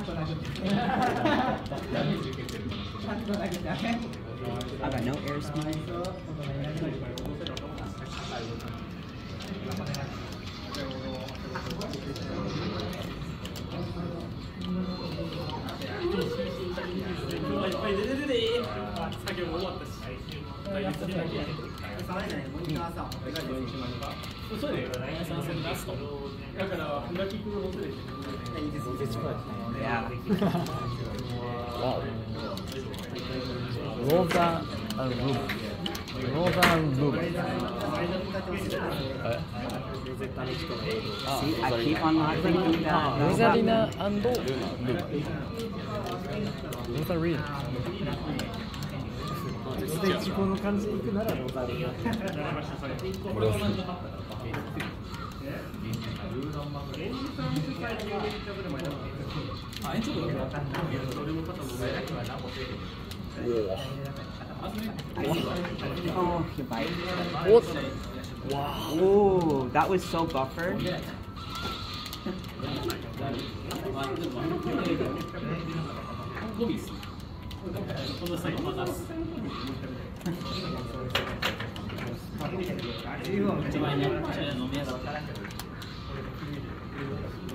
ゃんと殴って。ちゃんと殴って。I got no airspeed. いっぱい出て出ていい作業も終わったし大変だけそうだよ参戦ラストだから、ふなきくんのほうで。わお。ローザン、あの、ブーム。ローザンブーム。ロザリナアンドルナ。ロザリナ。で、自己の感じでいくなら、ロザリナ。あ延長だから俺も肩も Oh, you bite. What? Oh, that was so buffer. ゴミですこの際ま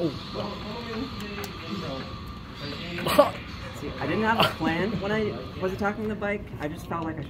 Oh. See, I didn't have a plan when I was attacking the bike. I just felt like I should